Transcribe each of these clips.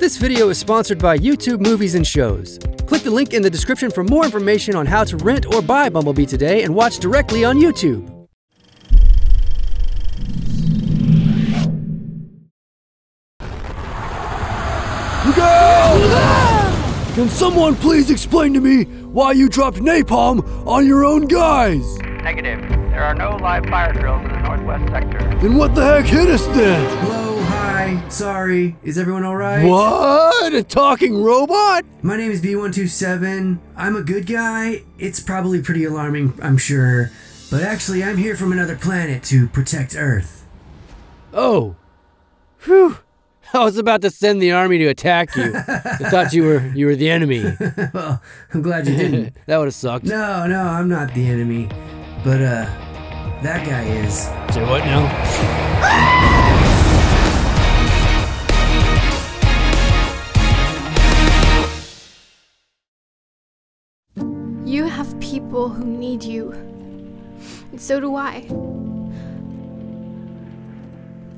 This video is sponsored by YouTube Movies and Shows. Click the link in the description for more information on how to rent or buy Bumblebee today and watch directly on YouTube. Can someone please explain to me why you dropped napalm on your own guys? Negative. There are no live fire drills in the northwest sector. Then what the heck hit us then? Hi, sorry. Is everyone alright? What? A talking robot? My name is B127. I'm a good guy. It's probably pretty alarming, I'm sure. But actually, I'm here from another planet to protect Earth. Oh. Whew. I was about to send the army to attack you. I thought you were you were the enemy. well, I'm glad you didn't. that would have sucked. no, no, I'm not the enemy. But, uh, that guy is. Say what now? You have people who need you. And so do I.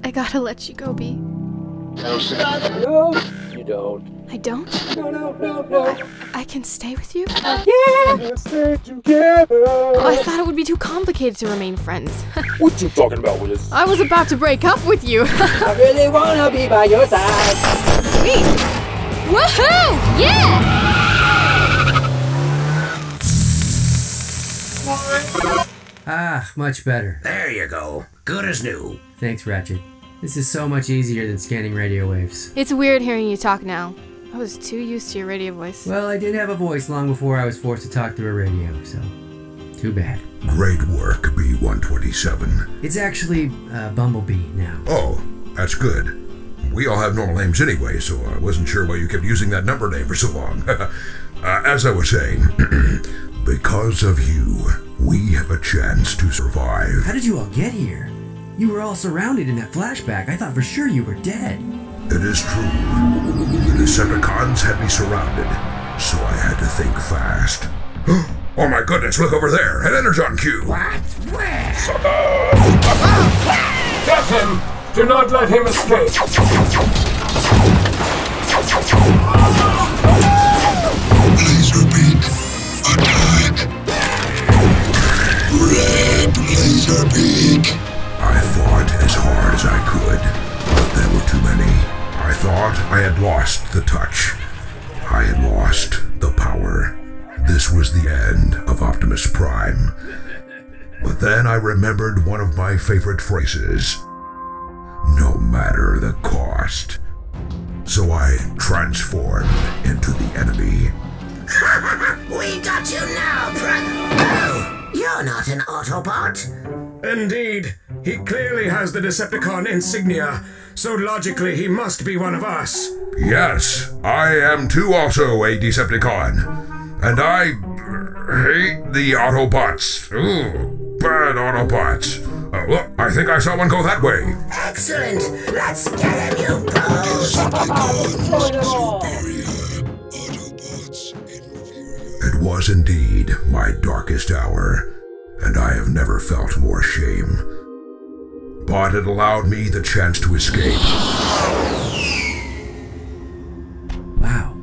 I gotta let you go, B. No, you don't. I don't? No, no, no, no. I, I can stay with you? Let's stay together. Oh, I thought it would be too complicated to remain friends. What you talking about, Willis? I was about to break up with you. I really wanna be by your side. Sweet! Woohoo! Yeah! Ah, much better. There you go. Good as new. Thanks, Ratchet. This is so much easier than scanning radio waves. It's weird hearing you talk now. I was too used to your radio voice. Well, I did have a voice long before I was forced to talk through a radio, so. Too bad. Great work, B127. It's actually uh, Bumblebee now. Oh, that's good. We all have normal names anyway, so I wasn't sure why you kept using that number name for so long. uh, as I was saying, because of you, we have a chance to survive. How did you all get here? You were all surrounded in that flashback. I thought for sure you were dead. It is true. The Decepticons had me surrounded, so I had to think fast. Oh my goodness, look over there! An Energon cube! What? Where? Get him! Do not let him escape! Thought I had lost the touch. I had lost the power. This was the end of Optimus Prime. But then I remembered one of my favorite phrases no matter the cost. So I transformed into the enemy. We got you now, brother. Oh, you're not an Autobot. Indeed, he clearly has the Decepticon insignia, so logically he must be one of us. Yes, I am too also a Decepticon. And I hate the Autobots. Ooh, bad Autobots. Uh, look, I think I saw one go that way. Excellent. Let's get him, you pros. It was indeed my darkest hour, and I have never felt more shame. But it allowed me the chance to escape. Wow.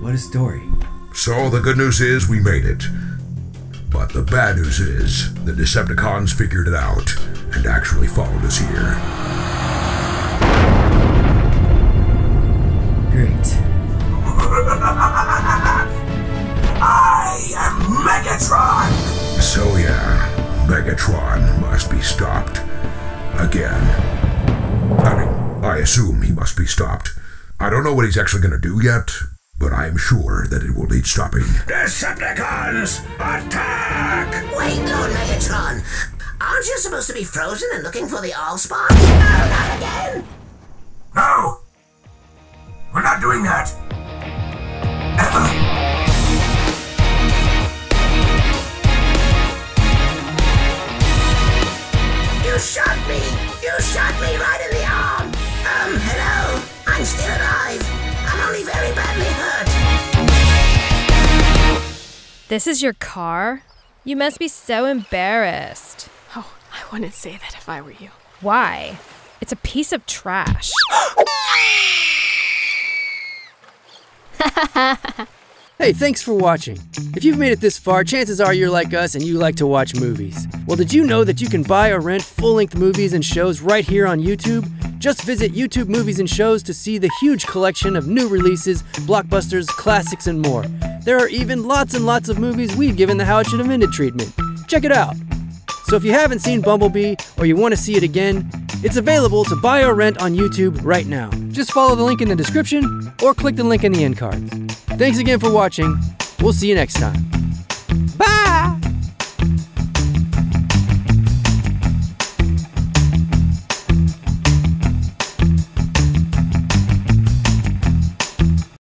What a story. So the good news is we made it. But the bad news is the Decepticons figured it out and actually followed us here. Again. I mean, I assume he must be stopped. I don't know what he's actually gonna do yet, but I am sure that it will need stopping. Decepticons, attack! Wait, Lord Megatron. Aren't you supposed to be frozen and looking for the Allspark? No, not again. No! We're not doing that! This is your car? You must be so embarrassed. Oh, I wouldn't say that if I were you. Why? It's a piece of trash. Hey, thanks for watching. If you've made it this far, chances are you're like us and you like to watch movies. Well, did you know that you can buy or rent full length movies and shows right here on YouTube? Just visit YouTube Movies and Shows to see the huge collection of new releases, blockbusters, classics, and more. There are even lots and lots of movies we've given the How It Should Have Ended treatment. Check it out. So if you haven't seen Bumblebee or you want to see it again, it's available to buy or rent on YouTube right now. Just follow the link in the description or click the link in the end cards. Thanks again for watching. We'll see you next time.